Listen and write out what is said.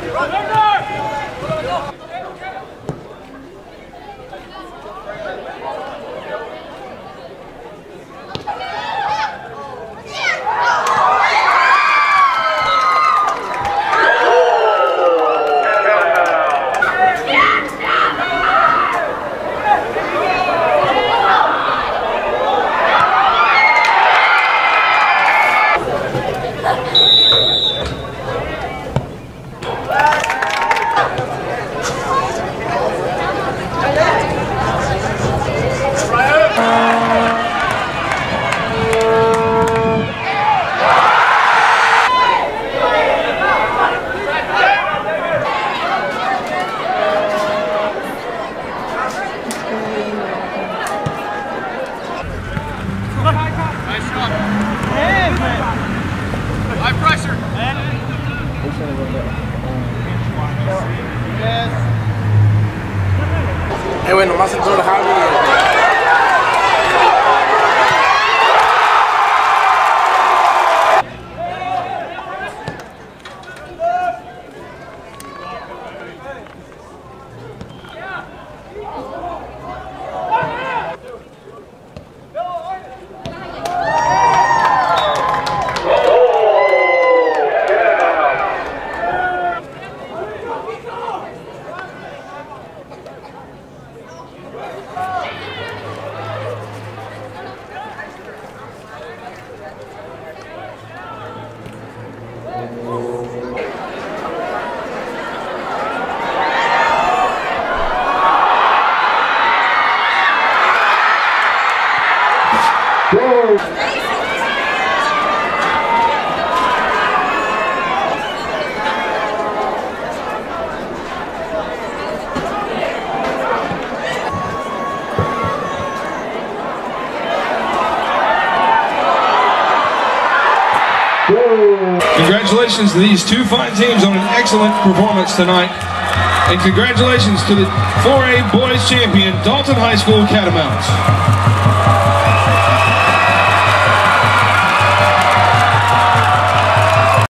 Run, run, run! Hey, wait, no, my son's on the. Congratulations to these two fine teams on an excellent performance tonight. And congratulations to the 4A Boys Champion, Dalton High School Catamounts.